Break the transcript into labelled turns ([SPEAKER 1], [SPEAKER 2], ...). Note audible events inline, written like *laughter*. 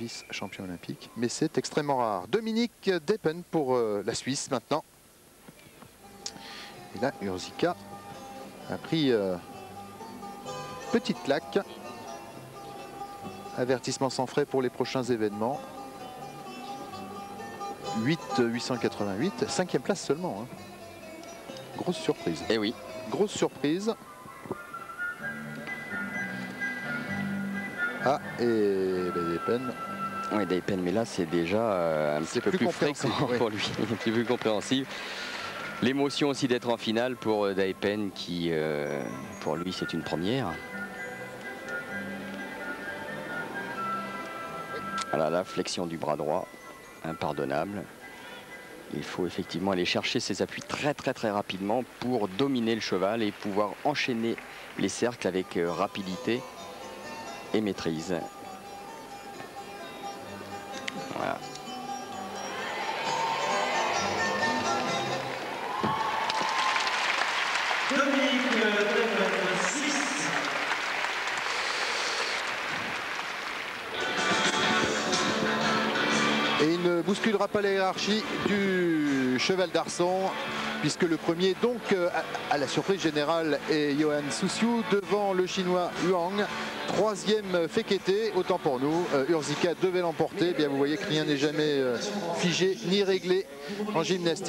[SPEAKER 1] vice-champion olympique, mais c'est extrêmement rare. Dominique Deppen pour euh, la Suisse maintenant. Et là, Urzika a pris euh, petite claque. Avertissement sans frais pour les prochains événements. 8 888, cinquième place seulement. hein. Grosse surprise.
[SPEAKER 2] Et oui.
[SPEAKER 1] Grosse surprise. Ah, et ben, Deppen
[SPEAKER 2] Oui, Daipen, mais là, c'est déjà euh, un petit peu
[SPEAKER 1] plus
[SPEAKER 2] plus, fréquent *laughs*
[SPEAKER 1] ouais.
[SPEAKER 2] pour lui, un petit peu plus compréhensible. L'émotion aussi d'être en finale pour euh, Daipen, qui, euh, pour lui, c'est une première. Voilà, la flexion du bras droit, impardonnable. Il faut effectivement aller chercher ses appuis très très très rapidement pour dominer le cheval et pouvoir enchaîner les cercles avec rapidité et maîtrise.
[SPEAKER 3] Dominique Deppen, 6.
[SPEAKER 1] Et il ne bousculera pas la hiérarchie du cheval d'Arson, puisque le premier, donc, à, la surprise générale, est Johan Soussiou devant le chinois Huang. Troisième Fekete, autant pour nous. Euh, Urzika devait l'emporter. Bien, vous voyez que rien n'est jamais euh, figé ni réglé en gymnastique.